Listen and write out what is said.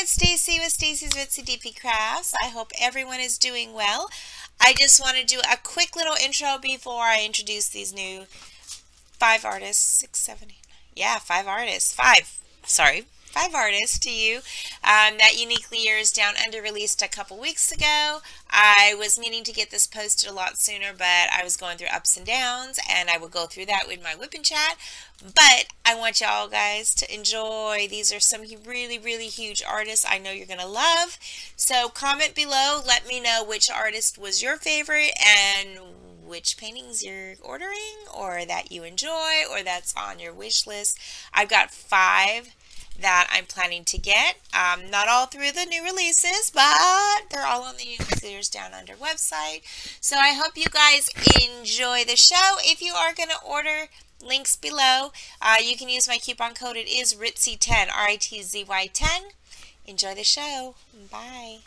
it's Stacy with Stacy's Ritzy DP Crafts. I hope everyone is doing well. I just want to do a quick little intro before I introduce these new five artists, six, seven, eight, nine. Yeah, five artists. Five. Sorry, five artists to you. Um, that Uniquely Yours Down Under released a couple weeks ago. I was meaning to get this posted a lot sooner, but I was going through ups and downs, and I will go through that with my WIP and chat. But I want y'all guys to enjoy. These are some really, really huge artists I know you're going to love. So comment below. Let me know which artist was your favorite and which paintings you're ordering or that you enjoy or that's on your wish list. I've got five that I'm planning to get. Um, not all through the new releases, but they're all on the Uniquely Down Under website. So I hope you guys enjoy the show. If you are going to order, links below. Uh, you can use my coupon code. It is RITZY10, R-I-T-Z-Y 10. Enjoy the show. Bye.